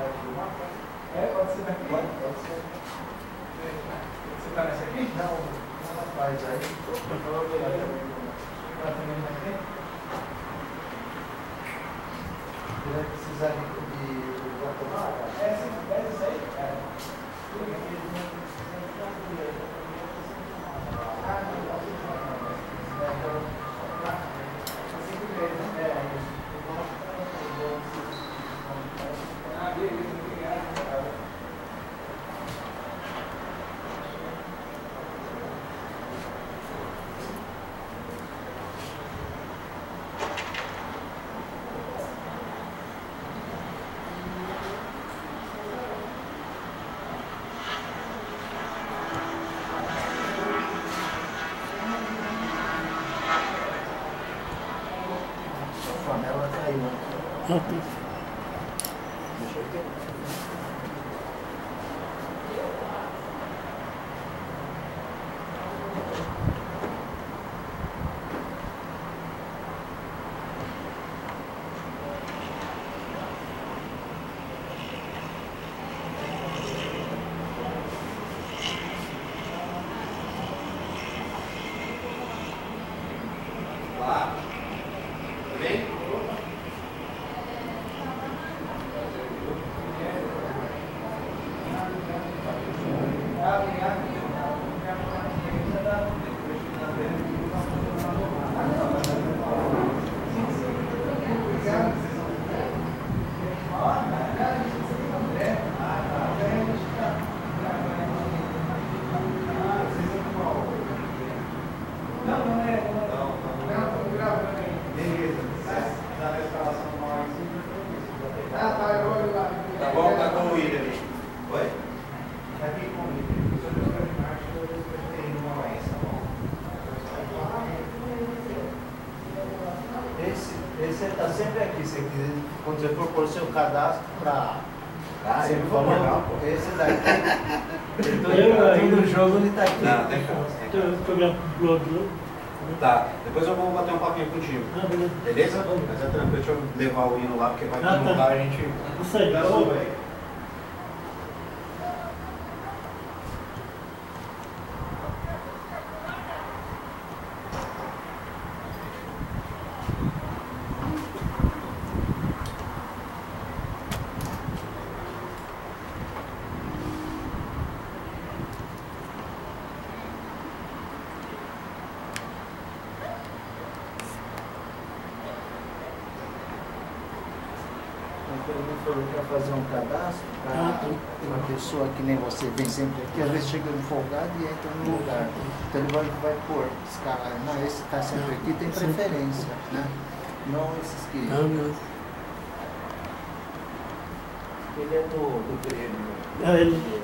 É, pode ser daqui? Pode, ser. Você tá nessa aqui? Não, não rapaz, aí. Tá também daqui? Você vai precisar de, de, de tomada? É, sim, é isso aí? Sempre aqui, se quiser, quando você for pôr o seu cadastro para. Ah, você vou falou, pegar, pô. esse daqui. Então, Eu, todo eu- jogo ele está aqui. Não, tem como. tem como. Então. Tá, depois eu vou bater um papinho contigo. Ah, beleza. Beleza? Mas é tranquilo, deixa eu levar o hino lá, porque vai Ah, tá. a gente. Isso aí, Já tá Então, ele falou para fazer um cadastro Ah, para tá. uma pessoa que nem você vem sempre aqui, às vezes chega folgado e entra no lugar. Então ele vai, vai pôr, escalar, não, esse está sempre aqui, tem preferência, né? Não esses que. Ah. Ele é do, do Grêmio. Ah, ele.